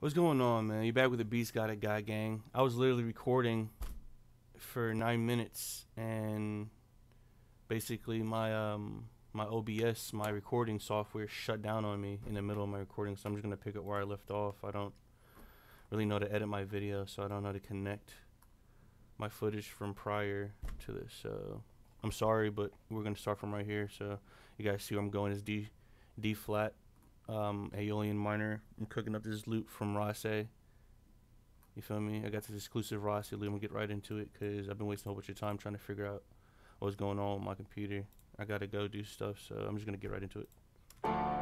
What's going on, man? You back with the Beast Got It Guy gang? I was literally recording for nine minutes, and basically my um my OBS, my recording software, shut down on me in the middle of my recording. So I'm just gonna pick up where I left off. I don't really know to edit my video, so I don't know to connect my footage from prior to this. So I'm sorry, but we're gonna start from right here. So you guys see where I'm going is D D flat um, Aeolian minor. I'm cooking up this loot from Rase. You feel me? I got this exclusive Rase loop. I'm gonna get right into it because I've been wasting a whole bunch of time trying to figure out what's going on with my computer. I gotta go do stuff, so I'm just gonna get right into it.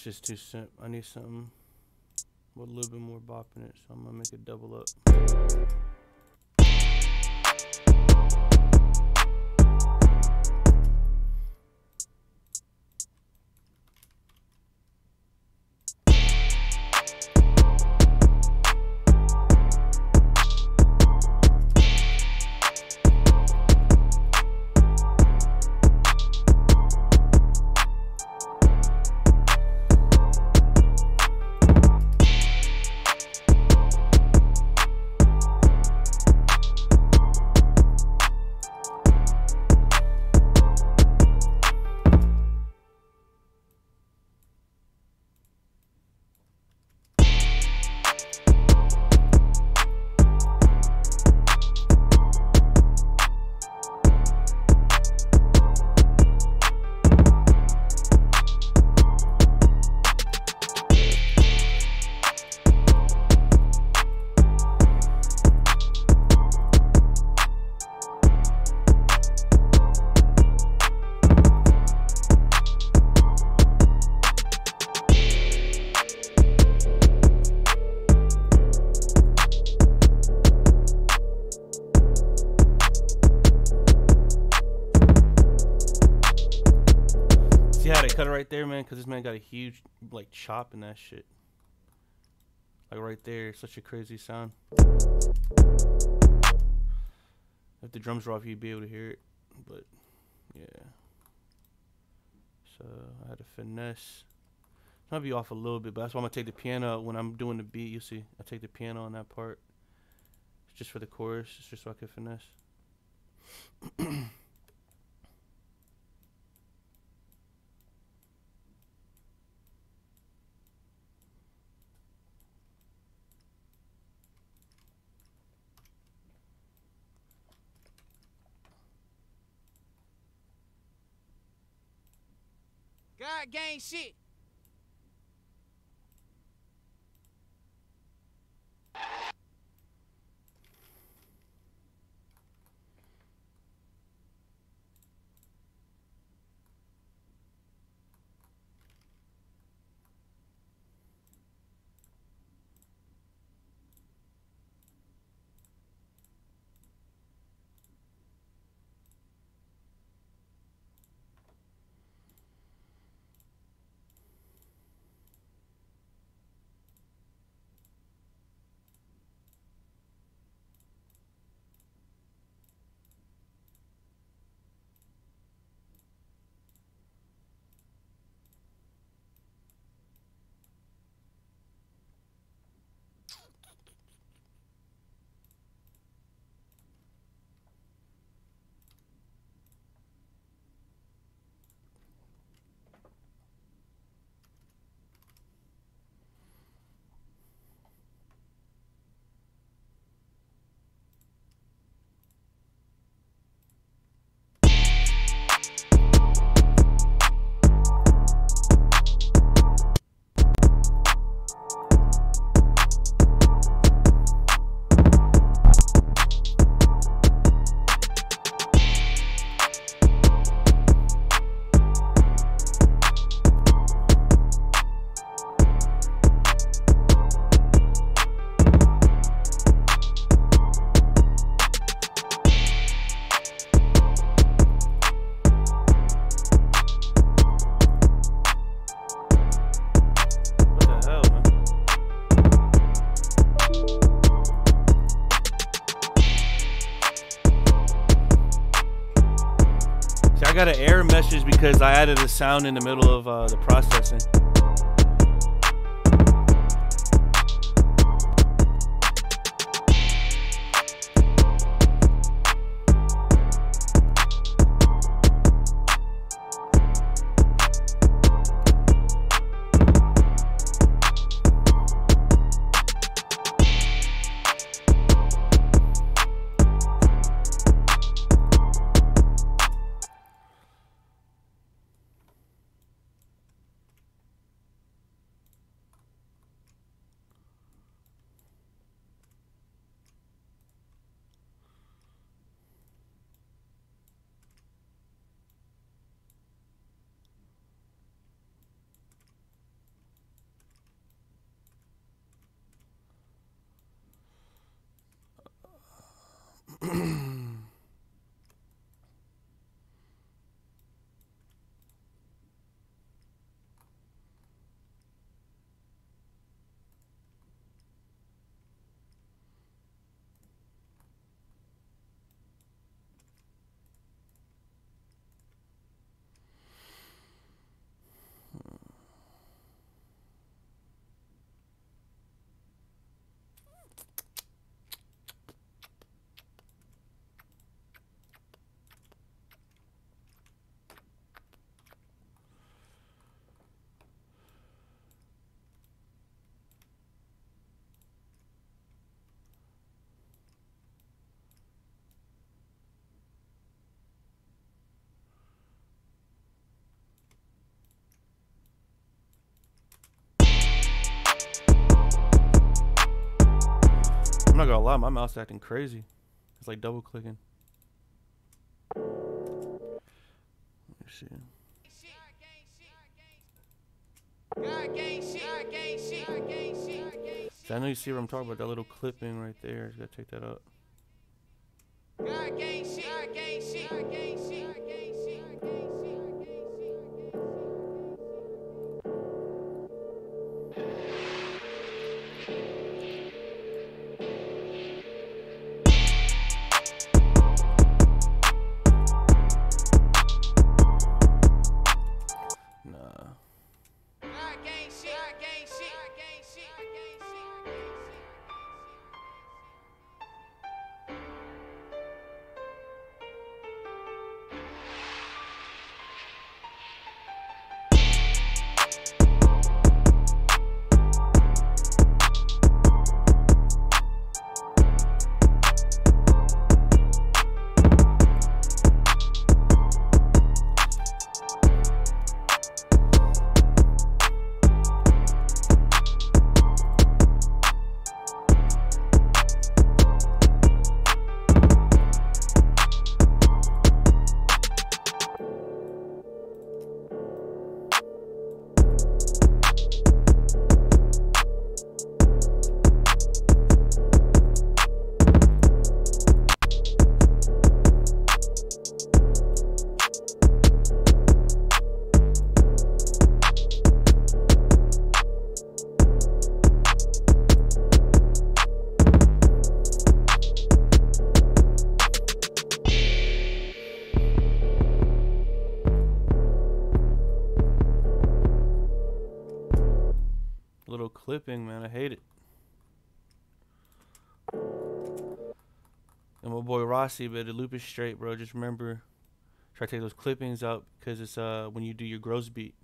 That's just too simp. I need something with a little bit more bop in it, so I'm gonna make it double up. Because this man got a huge, like, chop in that shit. Like, right there. Such a crazy sound. If the drums were off, you'd be able to hear it. But, yeah. So, I had to finesse. Might be off a little bit, but that's why I'm to take the piano when I'm doing the beat. You see, I take the piano on that part. It's just for the chorus. It's just so I can finesse. God gang shit. Because I added a sound in the middle of uh, the processing. Not gonna lie, my mouse acting crazy. It's like double clicking. See, I know you see what I'm talking about. That little clipping right there. Just gotta take that out. Rossi, but the loop is straight, bro. Just remember, try to take those clippings out because it's uh when you do your Gross Beat.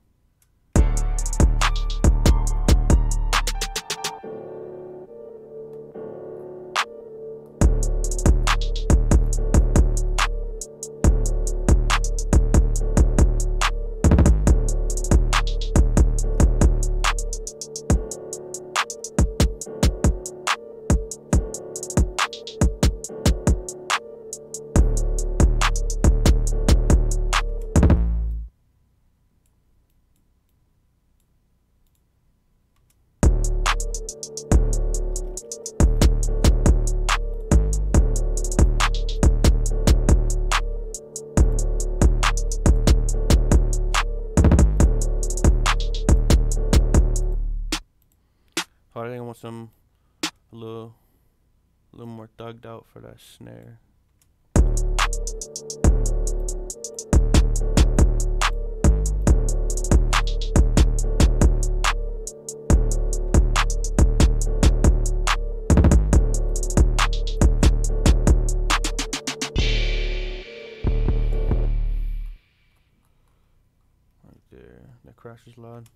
Want some a little, a little more thugged out for that snare. Right there. That crash is loud.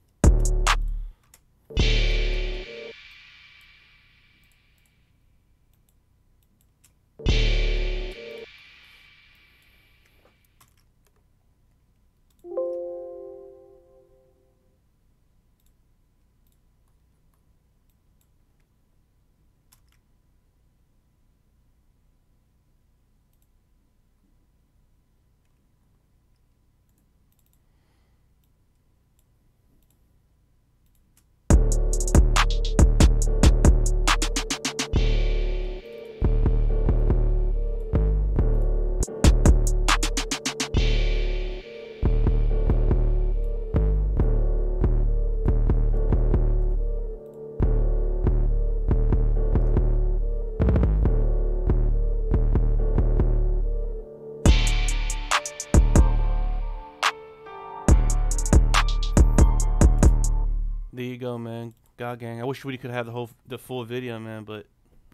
Gang. I wish we could have the whole the full video, man, but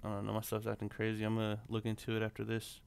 I don't know. My stuff's acting crazy. I'm gonna look into it after this.